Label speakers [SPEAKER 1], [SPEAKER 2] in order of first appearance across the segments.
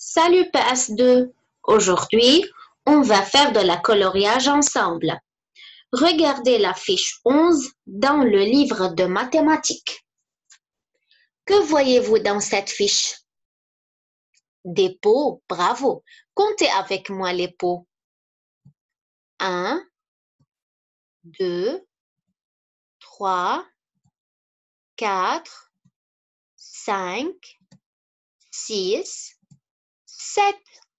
[SPEAKER 1] Salut PS2! Aujourd'hui, on va faire de la coloriage ensemble. Regardez la fiche 11 dans le livre de mathématiques. Que voyez-vous dans cette fiche? Des pots, bravo. Comptez avec moi les pots. 1, 2, 3, 4, 5, 6, 7.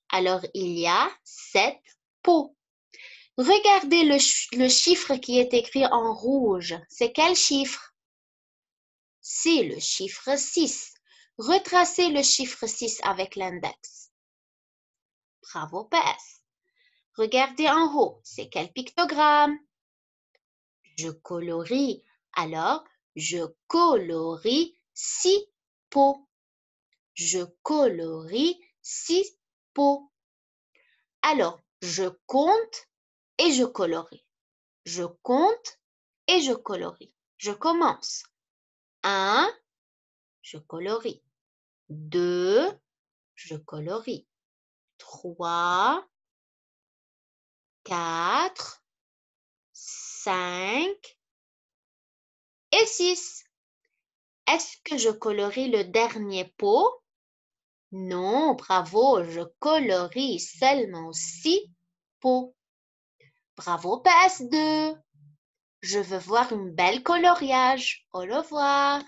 [SPEAKER 1] Alors, il y a 7 pots. Regardez le, chiffre qui est écrit en rouge. C'est quel chiffre? C'est le chiffre 6. Retracez le chiffre 6 avec l'index. Bravo, PS. Regardez en haut. C'est quel pictogramme? Je colorie. Alors, je colorie 6 pots. Je colorie six pots. Alors, je compte et je colorie. Je compte et je colorie. Je commence. Un, je colorie. Deux, je colorie. Trois, quatre, cinq et six. Est-ce que je colorie le dernier pot? Non, bravo, je colorie seulement six pots. Bravo, PS2. Je veux voir une belle coloriage. Au revoir.